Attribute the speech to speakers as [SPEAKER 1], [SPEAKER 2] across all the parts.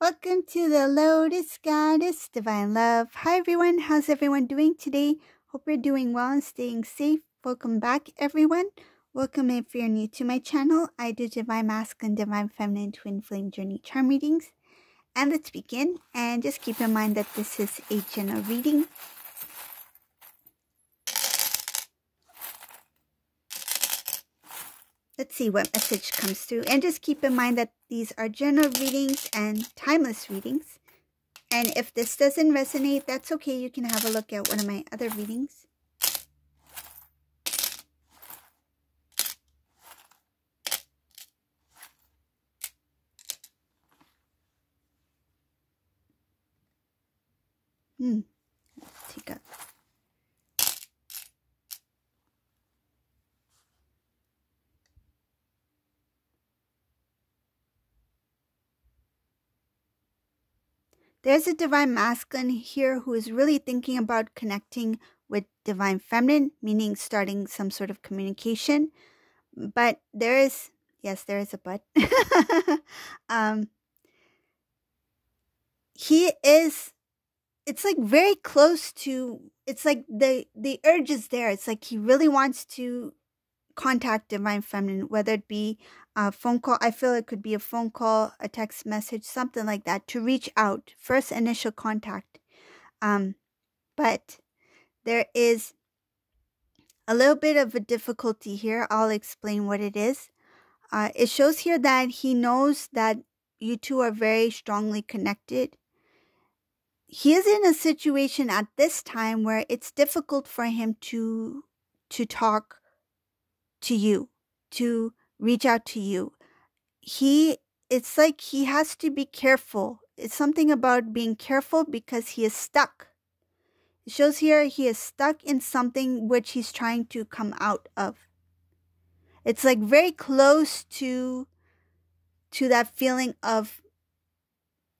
[SPEAKER 1] Welcome to the Lotus Goddess Divine Love. Hi everyone, how's everyone doing today? Hope you're doing well and staying safe. Welcome back everyone. Welcome if you're new to my channel. I do Divine Masculine, Divine Feminine, Twin Flame Journey Charm readings. And let's begin. And just keep in mind that this is a general reading. Let's see what message comes through. And just keep in mind that these are general readings and timeless readings. And if this doesn't resonate, that's okay. You can have a look at one of my other readings. Hmm. Let's take a There's a divine masculine here who is really thinking about connecting with divine feminine, meaning starting some sort of communication. But there is, yes, there is a but. um, he is, it's like very close to, it's like the, the urge is there. It's like he really wants to contact divine feminine, whether it be a phone call. I feel it could be a phone call, a text message, something like that to reach out, first initial contact. Um, but there is a little bit of a difficulty here. I'll explain what it is. Uh, it shows here that he knows that you two are very strongly connected. He is in a situation at this time where it's difficult for him to to talk to you, to reach out to you. He, it's like he has to be careful. It's something about being careful because he is stuck. It shows here he is stuck in something which he's trying to come out of. It's like very close to to that feeling of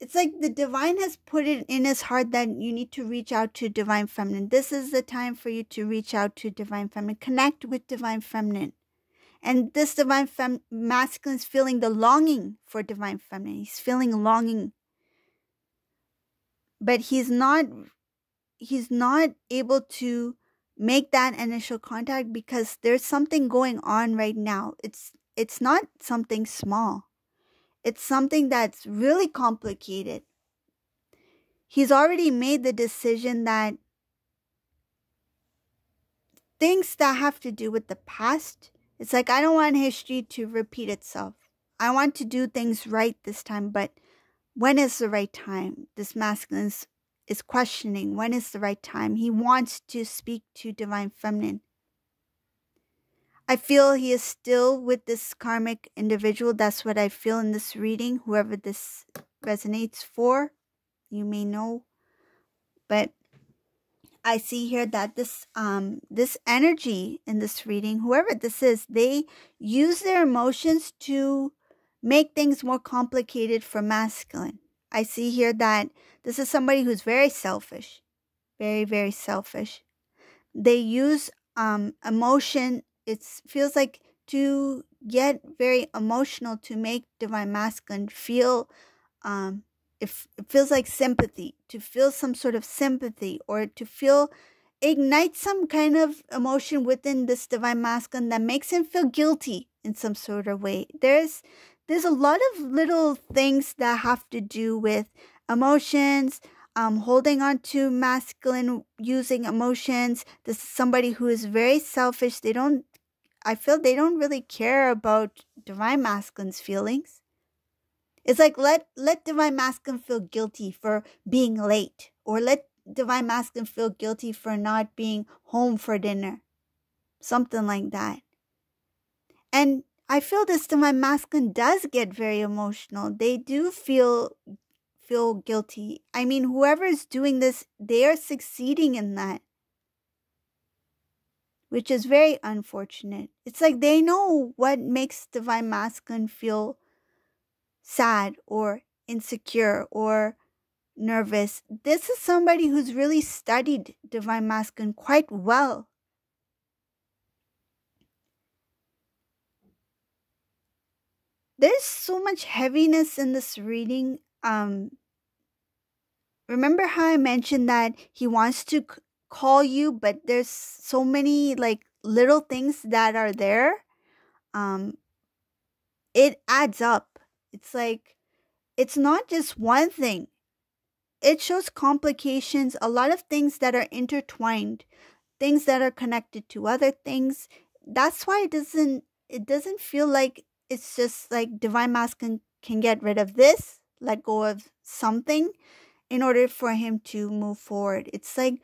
[SPEAKER 1] it's like the divine has put it in his heart that you need to reach out to divine feminine. This is the time for you to reach out to divine feminine. Connect with divine feminine. And this divine fem- masculine is feeling the longing for divine feminine. He's feeling longing. But he's not he's not able to make that initial contact because there's something going on right now. It's it's not something small. It's something that's really complicated. He's already made the decision that things that have to do with the past it's like I don't want history to repeat itself. I want to do things right this time, but when is the right time? This masculine is, questioning when is the right time. He wants to speak to divine feminine. I feel he is still with this karmic individual. That's what I feel in this reading. Whoever this resonates for, you may know. But I see here that this um this energy in this reading, whoever this is, they use their emotions to make things more complicated for masculine. I see here that this is somebody who's very selfish, very very selfish. They use um emotion. It feels like to get very emotional to make divine masculine feel um it, it feels like sympathy, to feel some sort of sympathy or to feel ignite some kind of emotion within this divine masculine that makes him feel guilty in some sort of way. There's there's a lot of little things that have to do with emotions, um, holding on to masculine, using emotions. This is somebody who is very selfish. They don't, I feel they don't really care about divine masculine's feelings. It's like let let divine masculine feel guilty for being late, or let divine masculine feel guilty for not being home for dinner, something like that. And I feel this divine masculine does get very emotional. They do feel feel guilty. I mean, whoever is doing this, they are succeeding in that. Which is very unfortunate. It's like they know what makes divine masculine feel sad or insecure or nervous. This is somebody who's really studied divine masculine quite well. There's so much heaviness in this reading. um remember how I mentioned that he wants to call you, but there's so many like little things that are there. Um it adds up. It's like it's not just one thing. It shows complications, a lot of things that are intertwined, things that are connected to other things. That's why it doesn't it doesn't feel like it's just like divine masculine can get rid of this, let go of something in order for him to move forward. It's like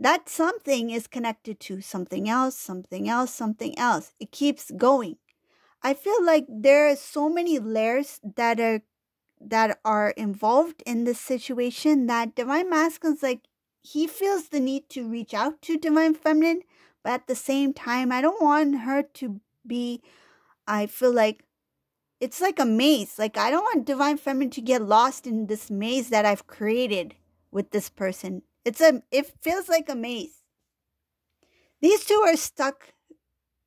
[SPEAKER 1] that something is connected to something else, something else, something else. It keeps going. I feel like there are so many layers that are that are involved in this situation that divine masculine's like he feels the need to reach out to divine feminine, but at the same time I don't want her to be I feel like it's like a maze. Like I don't want divine feminine to get lost in this maze that I've created with this person. It's a it feels like a maze. These two are stuck.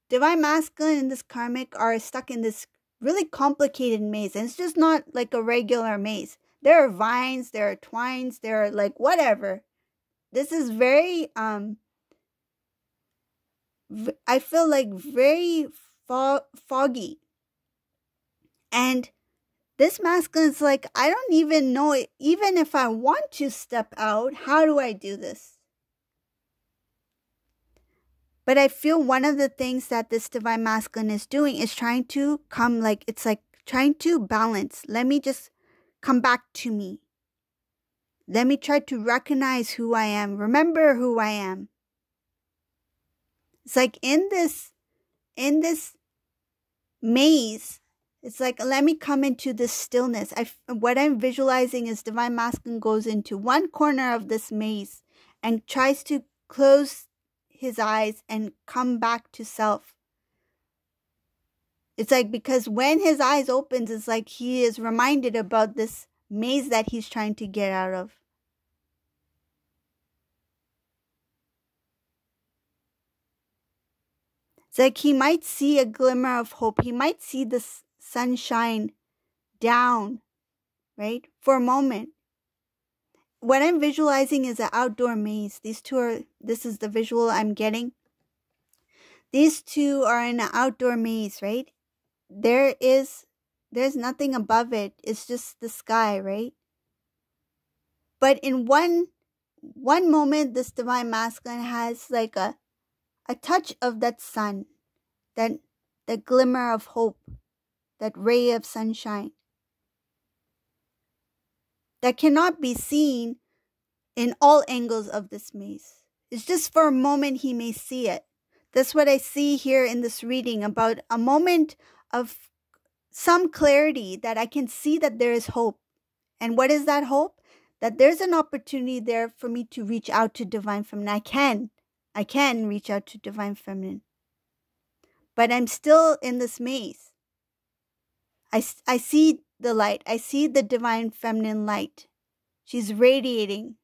[SPEAKER 1] Divine masculine and this karmic are stuck in this really complicated maze. And it's just not like a regular maze. There are vines, there are twines, there are like whatever. This is very um I feel like very fo- foggy and this masculine is like, I don't even know, even if I want to step out, how do I do this? But I feel one of the things that this divine masculine is doing is trying to come like, it's like trying to balance. Let me just come back to me. Let me try to recognize who I am, remember who I am. It's like in this, in this maze, it's like, let me come into this stillness. I, what I'm visualizing is Divine Masculine goes into one corner of this maze and tries to close his eyes and come back to self. It's like because when his eyes opens, it's like he is reminded about this maze that he's trying to get out of. It's like he might see a glimmer of hope. He might see this sunshine down, right? For a moment. What I'm visualizing is an outdoor maze. These two are, this is the visual I'm getting. These two are in an outdoor maze, right? There is, there's nothing above it. It's just the sky, right? But in one, one moment, this divine masculine has like a, a touch of that sun, that, that glimmer of hope that ray of sunshine that cannot be seen in all angles of this maze. It's just for a moment he may see it. That's what I see here in this reading about a moment of some clarity that I can see that there is hope. And what is that hope? That there's an opportunity there for me to reach out to divine feminine. I can. I can reach out to divine feminine. But I'm still in this maze. I, I see the light. I see the divine feminine light. She's radiating.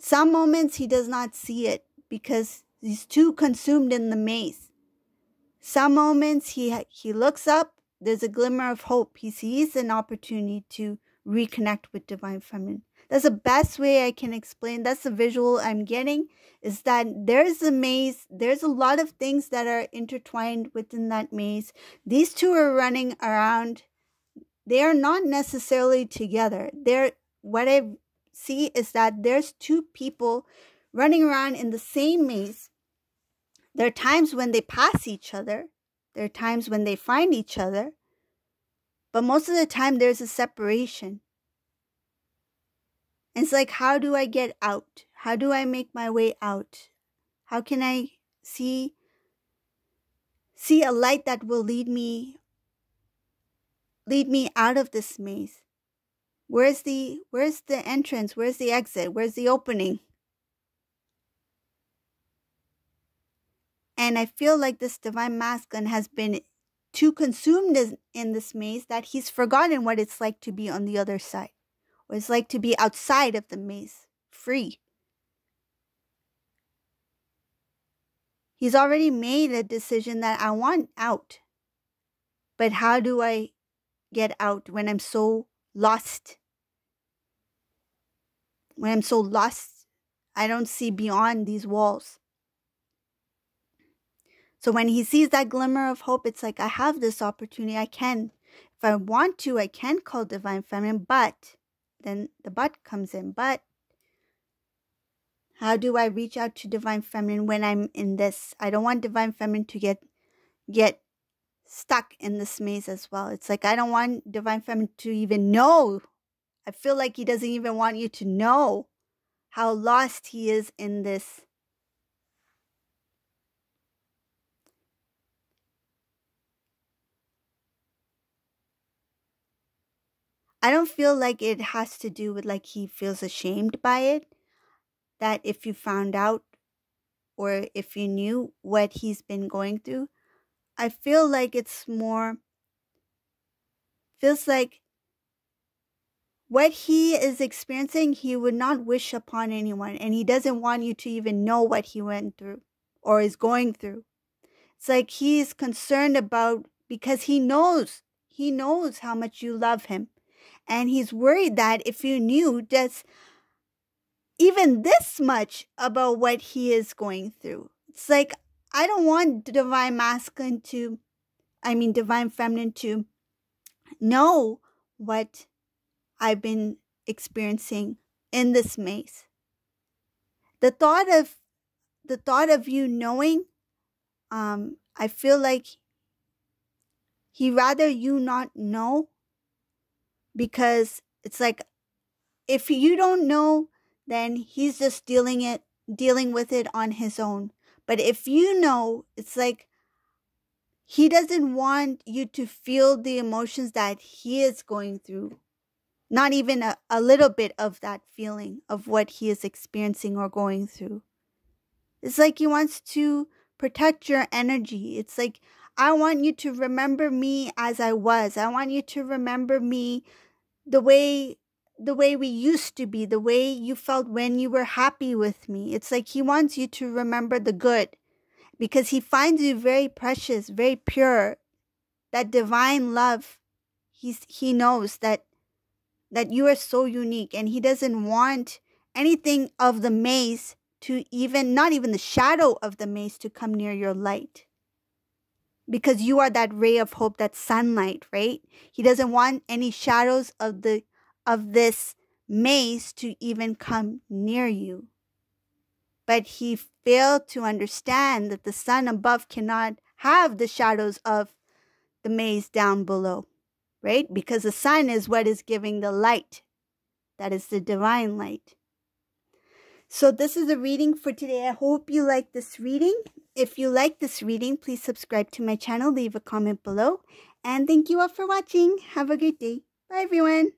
[SPEAKER 1] Some moments he does not see it because he's too consumed in the maze. Some moments he he looks up, there's a glimmer of hope. He sees an opportunity to reconnect with divine feminine. That's the best way I can explain. That's the visual I'm getting is that there's a maze. There's a lot of things that are intertwined within that maze. These two are running around. They are not necessarily together. They're what I see is that there's two people running around in the same maze. There are times when they pass each other. There are times when they find each other. But most of the time, there's a separation. It's like, how do I get out? How do I make my way out? How can I see see a light that will lead me lead me out of this maze? Where's the where's the entrance? Where's the exit? Where's the opening? And I feel like this divine masculine has been too consumed in this maze that he's forgotten what it's like to be on the other side what it's like to be outside of the maze, free. He's already made a decision that I want out. But how do I get out, when I'm so lost. When I'm so lost, I don't see beyond these walls. So when he sees that glimmer of hope, it's like, I have this opportunity. I can. If I want to, I can call divine feminine, but then the but comes in. But how do I reach out to divine feminine when I'm in this? I don't want divine feminine to get get stuck in this maze as well. It's like I don't want divine feminine to even know. I feel like he doesn't even want you to know how lost he is in this I don't feel like it has to do with like he feels ashamed by it. That if you found out or if you knew what he's been going through, I feel like it's more, feels like what he is experiencing, he would not wish upon anyone. And he doesn't want you to even know what he went through or is going through. It's like he's concerned about because he knows, he knows how much you love him. And he's worried that if you knew just even this much about what he is going through, it's like, I don't want divine masculine to, I mean, divine feminine to know what I've been experiencing in this maze. The thought of, the thought of you knowing, um, I feel like he rather you not know because it's like if you don't know, then he's just dealing it dealing with it on his own. But if you know, it's like he doesn't want you to feel the emotions that he is going through. Not even a, a little bit of that feeling of what he is experiencing or going through. It's like he wants to protect your energy. It's like, I want you to remember me as I was. I want you to remember me the way the way we used to be, the way you felt when you were happy with me. It's like he wants you to remember the good because he finds you very precious, very pure. That divine love. He's he knows that that you are so unique and he doesn't want anything of the maze to even not even the shadow of the maze to come near your light because you are that ray of hope that sunlight right? He doesn't want any shadows of the of this maze to even come near you. But he failed to understand that the sun above cannot have the shadows of the maze down below right? Because the sun is what is giving the light. That is the divine light. So this is the reading for today. I hope you like this reading if you like this reading, please subscribe to my channel, leave a comment below, and thank you all for watching. Have a great day. Bye, everyone.